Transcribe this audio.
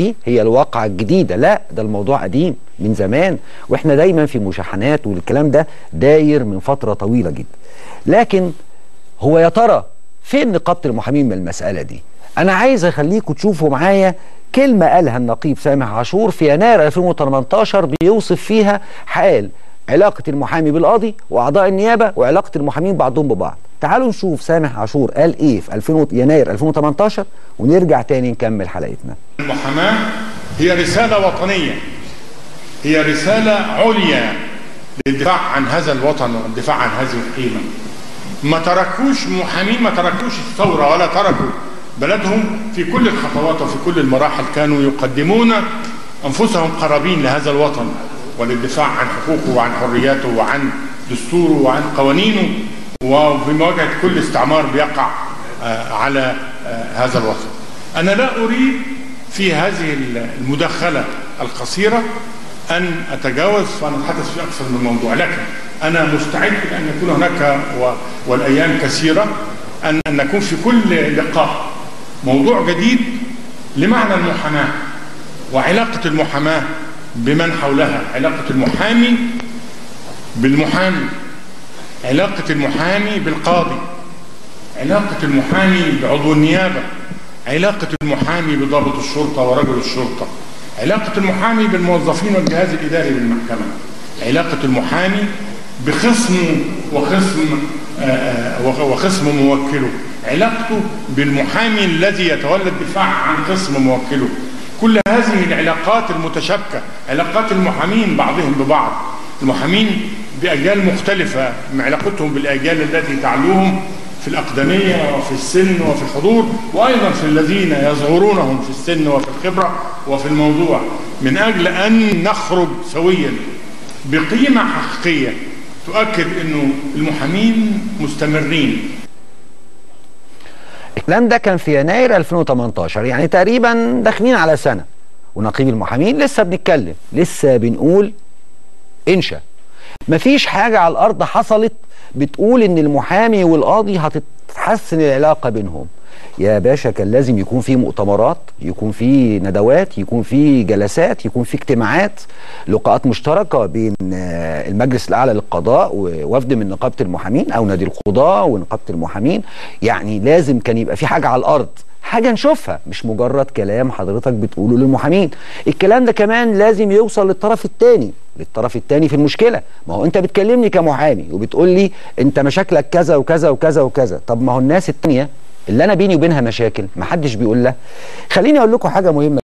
دي هي الواقعة الجديدة. لا ده الموضوع قديم من زمان وإحنا دايما في مشاحنات والكلام ده داير من فترة طويلة جدا. لكن هو يا ترى فين نقابة المحامين من المسألة دي؟ أنا عايز اخليكم تشوفوا معايا كلمة قالها النقيب سامح عاشور في يناير 2018 بيوصف فيها حال علاقة المحامي بالقاضي وأعضاء النيابة وعلاقة المحامين بعضهم ببعض. تعالوا نشوف سامح عاشور قال إيه في 2000 يناير 2018 ونرجع تاني نكمل حلقتنا. المحاماة هي رسالة وطنية. هي رسالة عليا للدفاع عن هذا الوطن والدفاع عن هذه القيمة. ما تركوش محامين ما تركوش الثورة ولا تركوا بلدهم في كل الخطوات وفي كل المراحل. كانوا يقدمون أنفسهم قرابين لهذا الوطن وللدفاع عن حقوقه وعن حرياته وعن دستوره وعن قوانينه. وفي مواجهة كل استعمار بيقع على هذا الوطن أنا لا أريد في هذه المداخلة القصيرة أن أتجاوز وأن أتحدث في أكثر من موضوع لكن أنا مستعد أن يكون هناك والأيام كثيرة أن نكون في كل لقاء. موضوع جديد لمعنى المحاماة وعلاقة المحاماة بمن حولها علاقة المحامي بالمحامي. علاقة المحامي بالقاضي علاقة المحامي بعضو النيابة علاقة المحامي بضابط الشرطة ورجل الشرطة علاقة المحامي بالموظفين والجهاز الإداري بالمحكمة علاقة المحامي بخصمه وخصم وخصم موكله علاقته بالمحامي الذي يتولى الدفاع عن خصم موكله. كل هذه العلاقات المتشابكة علاقات المحامين بعضهم ببعض المحامين بأجيال مختلفة علاقتهم بالأجيال التي تعلوهم في الأقدمية وفي السن وفي الحضور وأيضا في الذين يصغرونهم في السن وفي الخبرة وفي الموضوع. من أجل أن نخرج سويا بقيمة حقيقية تؤكد أنه المحامين مستمرين. الكلام ده كان في يناير 2018 يعني تقريبا داخلين على سنة. ونقيب المحامين لسه بنتكلم لسه بنقول إنشأ. مفيش حاجة على الأرض حصلت بتقول إن المحامي والقاضي هتتحسن العلاقة بينهم. يا باشا كان لازم يكون في مؤتمرات يكون في ندوات يكون في جلسات يكون في اجتماعات لقاءات مشتركة بين المجلس الأعلى للقضاء ووفد من نقابة المحامين أو نادي القضاء ونقابة المحامين. يعني لازم كان يبقى في حاجة على الأرض حاجة نشوفها مش مجرد كلام حضرتك بتقوله للمحامين. الكلام ده كمان لازم يوصل للطرف الثاني للطرف الثاني في المشكلة. ما هو أنت بتكلمني كمحامي وبتقول لي أنت مشاكلك كذا وكذا وكذا وكذا. طب ما هو الناس التانية اللي أنا بيني وبينها مشاكل ما حدش بيقول لها خليني أقول لكم حاجة مهمة.